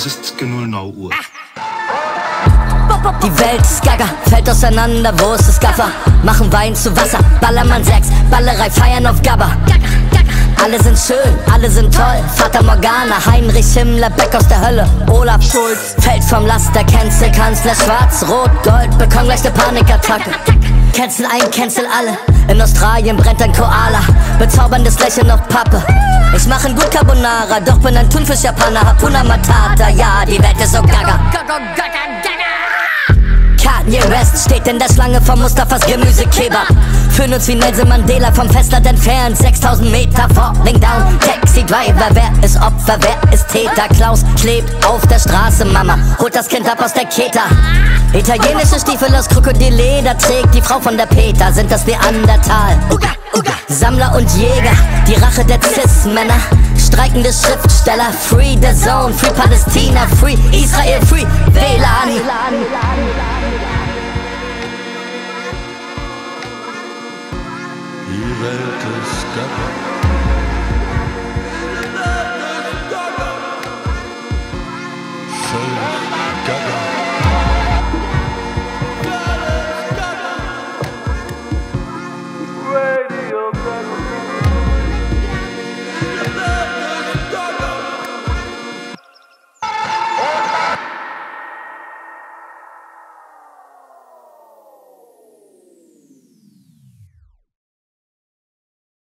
Es ist genau 0 Uhr. Die Welt ist gaga, fällt auseinander, wo ist das Gaffer? Machen Wein zu Wasser, Ballermann 6, Ballerei feiern auf Gabba. Alle sind schön, alle sind toll. Vater Morgana, Heinrich Himmler, Beck aus der Hölle. Olaf Schulz, fällt vom Laster, Cancel, Kanzler, Schwarz, Rot, Gold, bekommen gleich ne Panikattacke. Cancel ein, cancel alle. In Australien brennt ein Koala, bezauberndes Lächeln auf Pappe. Ich mach ein gut Carbonara, doch bin ein Thunfisch-Japaner, Hakuna Matata. Ja, die Welt ist so gaga. Kanye West steht in der Schlange vom Mustafas Gemüsekebab. Fühlen uns wie Nelson Mandela vom Festland entfernt. 6000 Meter falling down. Taxi Driver, wer ist Opfer, wer ist Täter? Klaus klebt auf der Straße, Mama holt das Kind ab aus der Kita. Italienische Stiefel aus Krokodilleder trägt die Frau von der Peter. Sind das Neandertal? Uga, Uga. Sammler und Jäger, die Rache der Cis-Männer. Streikende Schriftsteller, Free the Zone, Free Palästina, Free Israel, Free WLAN. Die Welt ist gaga.